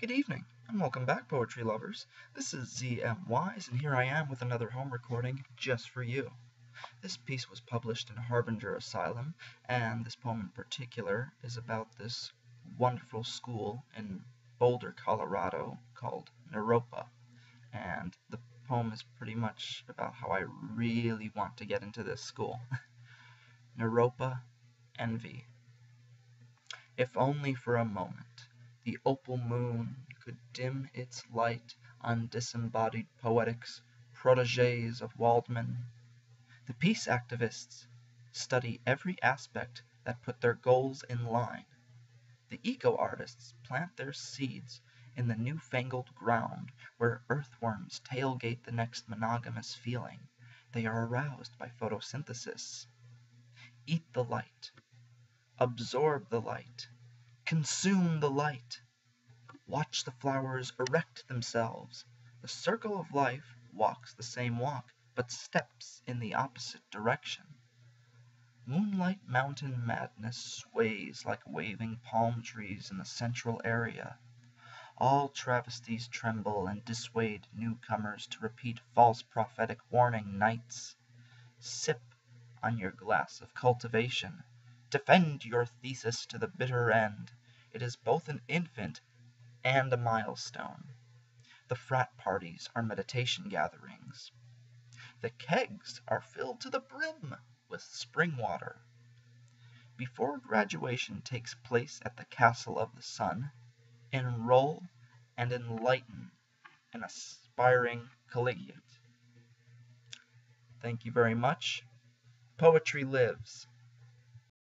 Good evening, and welcome back, poetry lovers. This is Z.M. Wise, and here I am with another home recording just for you. This piece was published in Harbinger Asylum, and this poem in particular is about this wonderful school in Boulder, Colorado called Naropa. And the poem is pretty much about how I really want to get into this school. Naropa Envy. If only for a moment the opal moon could dim its light on disembodied poetics, protégés of Waldman. The peace activists study every aspect that put their goals in line. The eco artists plant their seeds in the newfangled ground where earthworms tailgate the next monogamous feeling. They are aroused by photosynthesis. Eat the light. Absorb the light. Consume the light. Watch the flowers erect themselves. The circle of life walks the same walk, but steps in the opposite direction. Moonlight mountain madness sways like waving palm trees in the central area. All travesties tremble and dissuade newcomers to repeat false prophetic warning nights. Sip on your glass of cultivation. Defend your thesis to the bitter end. It is both an infant and a milestone. The frat parties are meditation gatherings. The kegs are filled to the brim with spring water. Before graduation takes place at the Castle of the Sun, enroll and enlighten an aspiring collegiate. Thank you very much. Poetry lives.